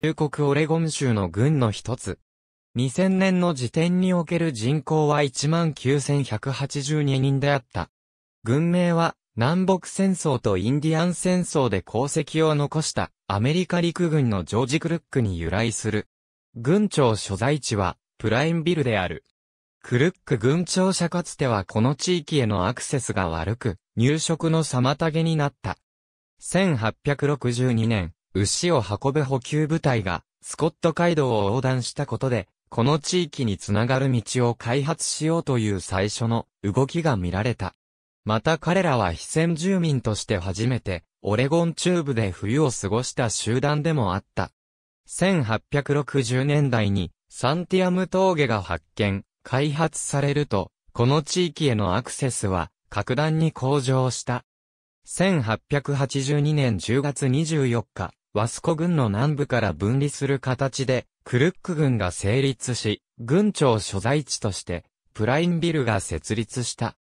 中国オレゴン州の郡の一つ。2000年の時点における人口は19,182人であった。軍名は南北戦争とインディアン戦争で功績を残したアメリカ陸軍のジョージ・クルックに由来する。軍庁所在地はプラインビルである。クルック軍庁舎かつてはこの地域へのアクセスが悪く、入植の妨げになった。1862年、牛を運ぶ補給部隊が、スコット街道を横断したことで、この地域につながる道を開発しようという最初の動きが見られた。また彼らは非戦住民として初めて、オレゴン中部で冬を過ごした集団でもあった。1860年代に、サンティアム峠が発見、開発されると、この地域へのアクセスは、格段に向上した。1882年10月24日、ワスコ軍の南部から分離する形で、クルック軍が成立し、軍庁所在地として、プラインビルが設立した。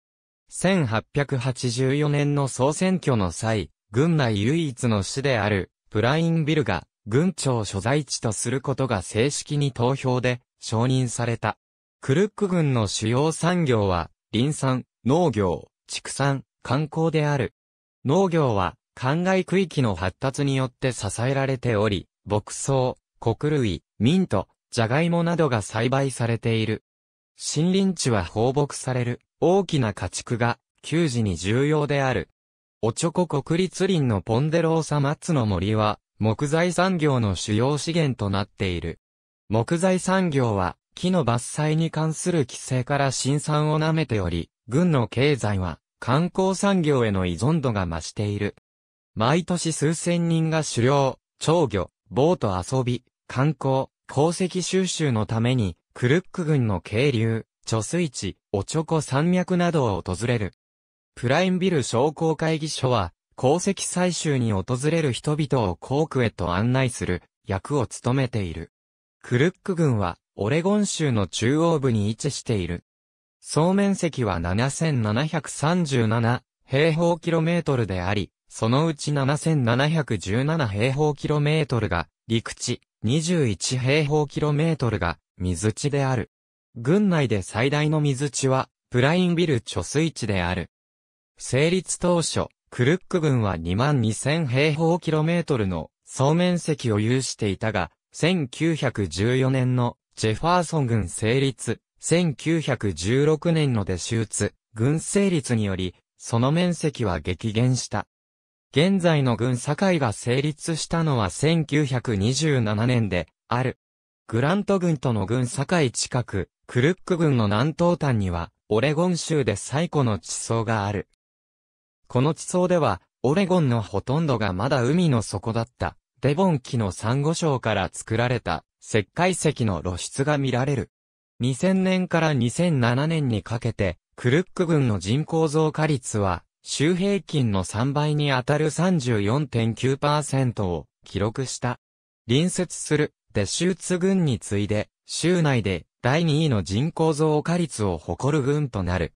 1884年の総選挙の際、軍内唯一の市である、プラインビルが、軍庁所在地とすることが正式に投票で承認された。クルック軍の主要産業は、林産、農業、畜産、観光である。農業は、灌漑区域の発達によって支えられており、牧草、穀類、ミント、ジャガイモなどが栽培されている。森林地は放牧される大きな家畜が給仕に重要である。おちょこ国立林のポンデローサマッツの森は木材産業の主要資源となっている。木材産業は木の伐採に関する規制から新産を舐めており、軍の経済は観光産業への依存度が増している。毎年数千人が狩猟、鳥魚、ボート遊び、観光、鉱石収集のために、クルック郡の渓流、貯水池、おちょこ山脈などを訪れる。プラインビル商工会議所は、鉱石採集に訪れる人々を鉱区へと案内する役を務めている。クルック郡はオレゴン州の中央部に位置している。総面積は7737平方キロメートルであり、そのうち7717平方キロメートルが陸地、21平方キロメートルが水地である。郡内で最大の水地はプラインビル貯水池である。成立当初、クルック郡は22000平方キロメートルの総面積を有していたが、1914年のジェファーソン軍成立、1916年のデシューツ、軍成立により、その面積は激減した。現在の軍境が成立したのは1927年で、ある。グラント軍との軍境近く、クルック軍の南東端には、オレゴン州で最古の地層がある。この地層では、オレゴンのほとんどがまだ海の底だった。デボン紀のサンゴ礁から作られた石灰石の露出が見られる。2000年から2007年にかけて、クルック郡の人口増加率は、週平均の3倍に当たる34.9%を記録した。隣接するデシューツ郡に次いで、州内で第2位の人口増加率を誇る郡となる。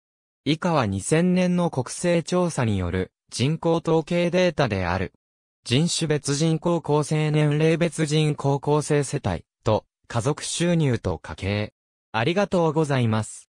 以下は2000年の国勢調査による人口統計データである。人種別人口構成年齢別人口構成世帯と家族収入と家計。ありがとうございます。